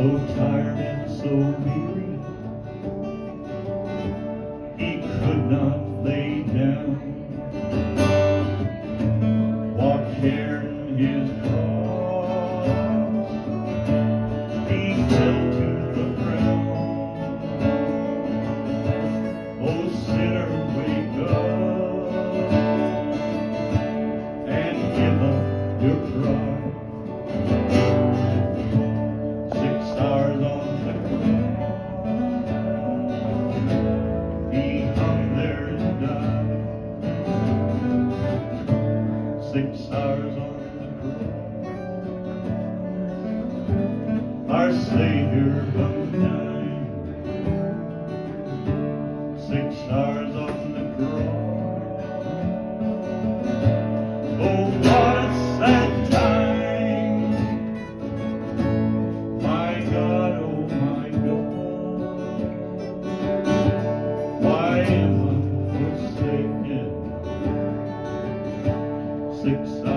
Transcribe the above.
so tired and so weary. He could not lay down Walked here in his stars on the moon. Our Savior six